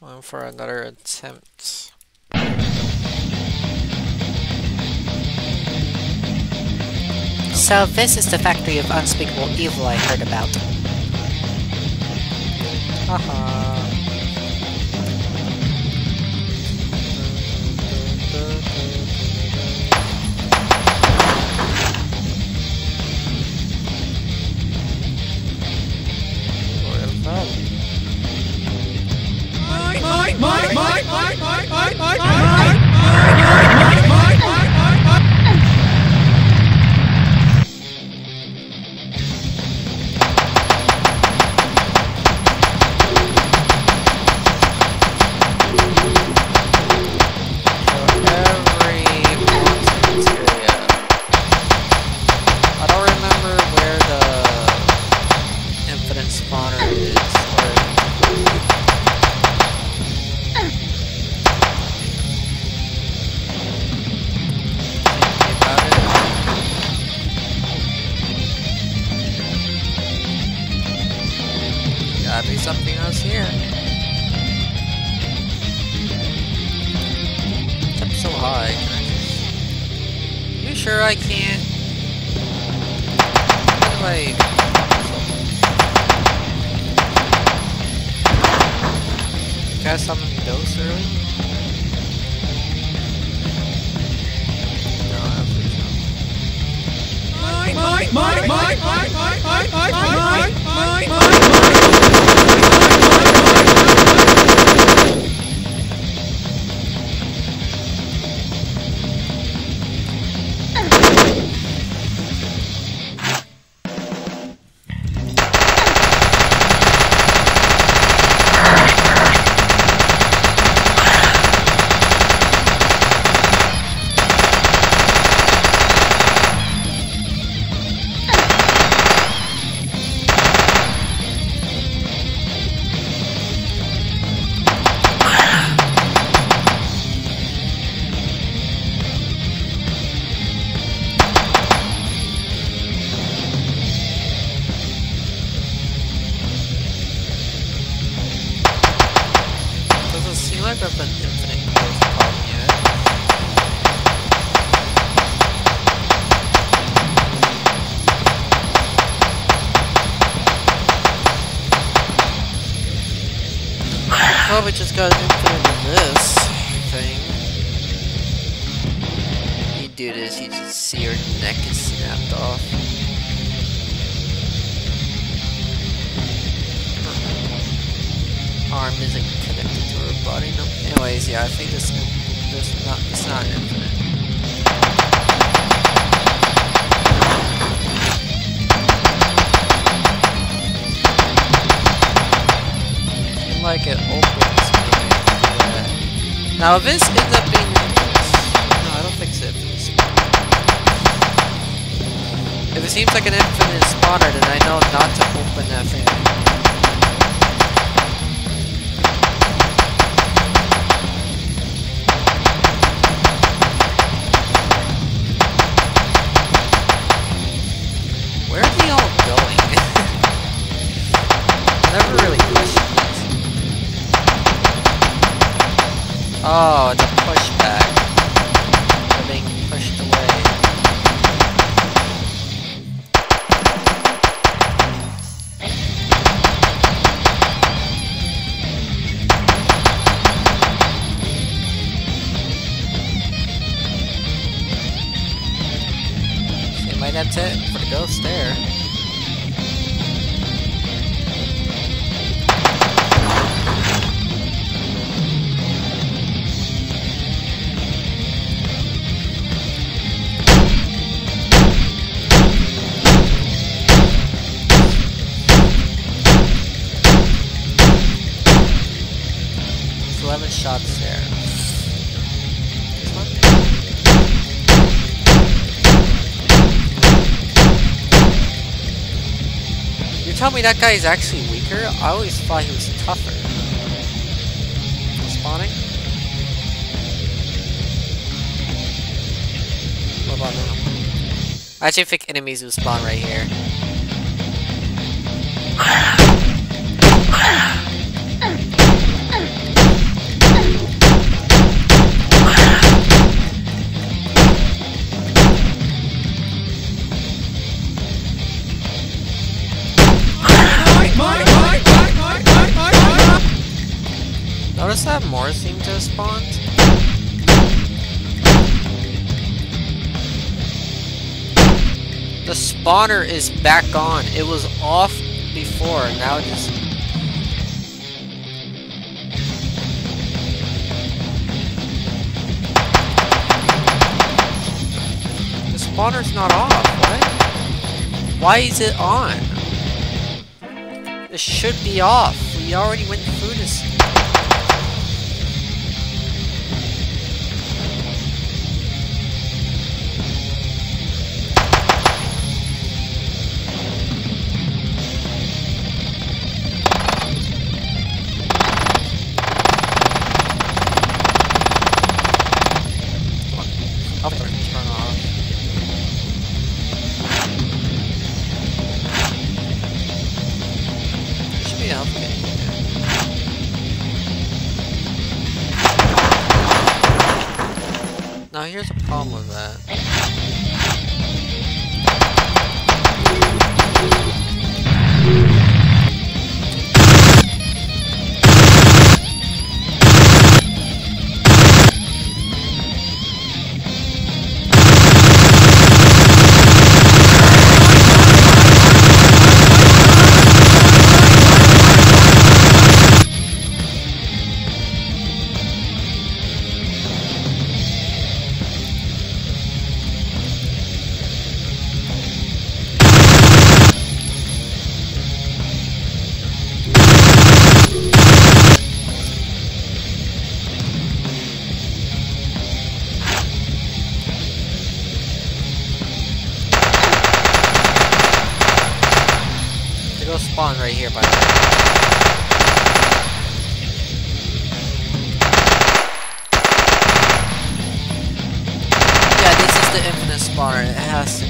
Going for another attempt. So this is the factory of unspeakable evil I heard about. Haha. Where Doesn't Probably just got infinite in this thing. You do this, you just see your neck is snapped off. arm isn't connected to her body. No. Anyways, yeah, I think this this not it's not infinite. Like it Now, if this ends up being no, I don't think it's infinite. If it seems like an infinite spawner, then I know not to open that thing. Oh, it's a pushback. They're being pushed away. Seems like that's it for the ghost there. You're me that guy is actually weaker? I always thought he was tougher. Spawning? What about now? I actually think enemies will spawn right here. Notice that more seem to have spawned? The spawner is back on. It was off before, now it just... The spawner's not off, what? Why is it on? It should be off. We already went through this. Now here's a problem with that. Infinite. It has.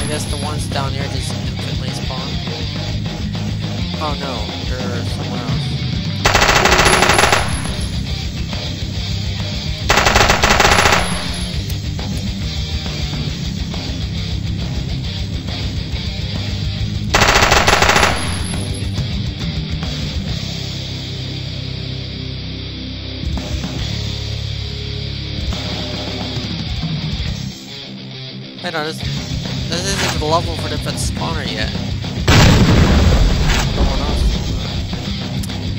I guess the ones down here just infinitely spawn. Oh no, they're somewhere else. No, this, this isn't the level for the fifth spawner yet.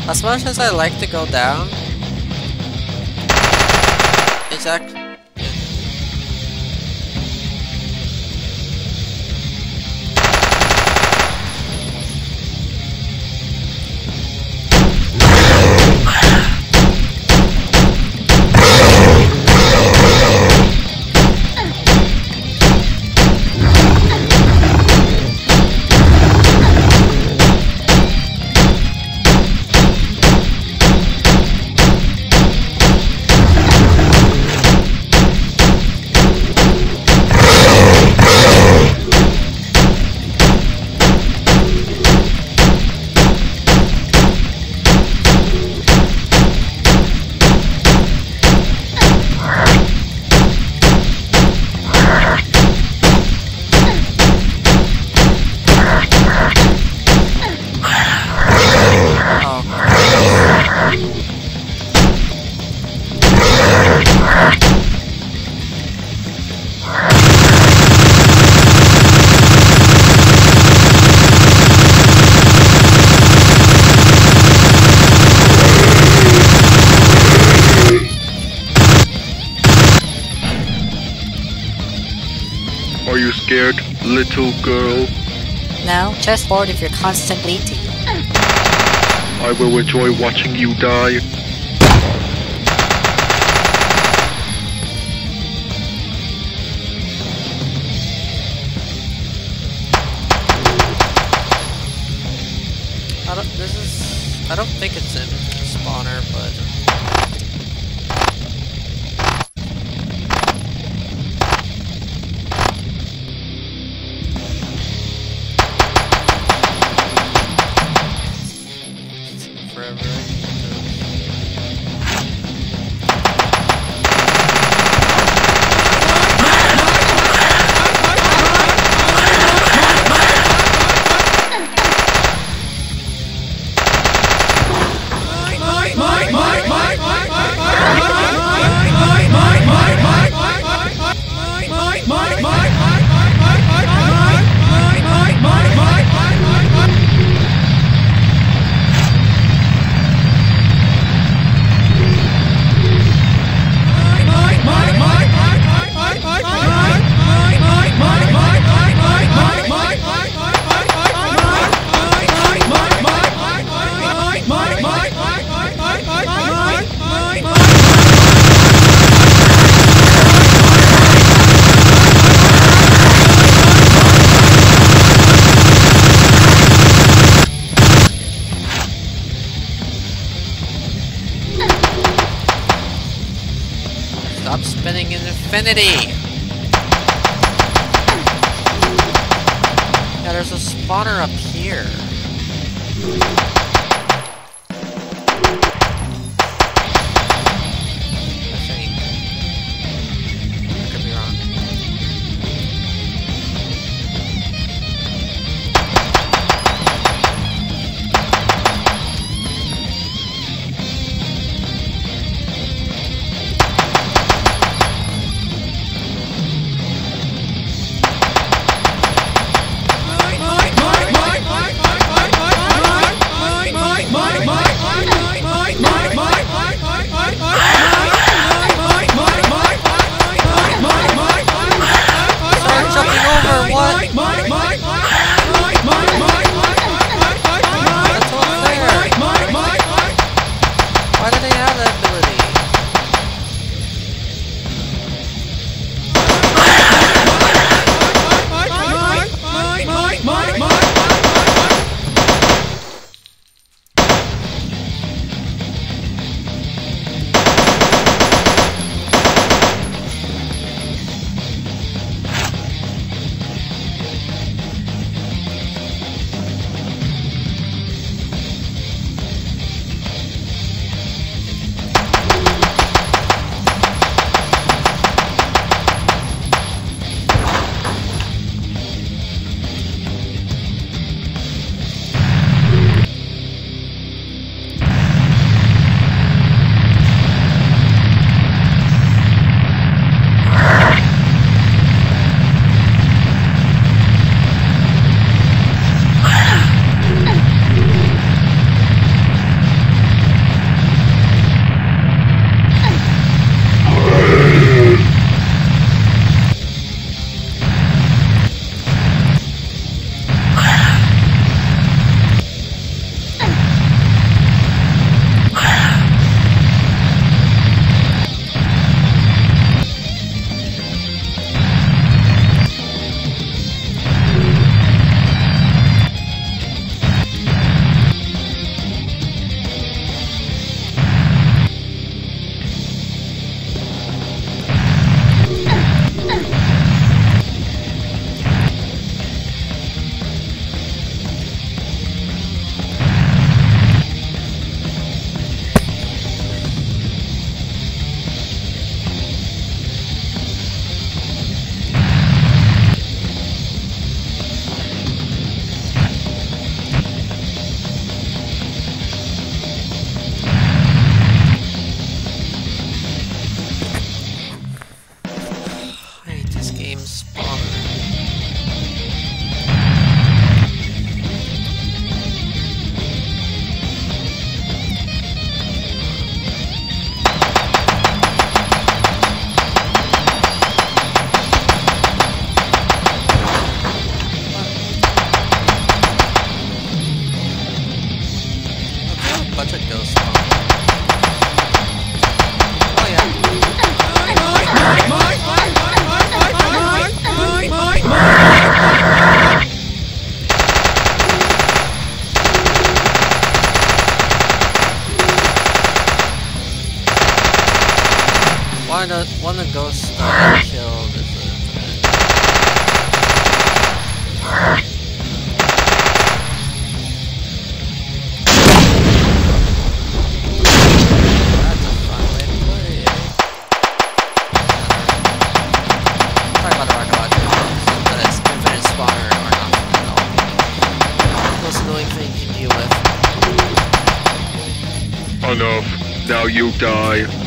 As much as I like to go down, it's act. Are you scared, little girl? No, just bored of your constant bleating. I will enjoy watching you die. infinity! Yeah, there's a spawner up here. One of, one of the ghosts. Uh, Enough. Now you die.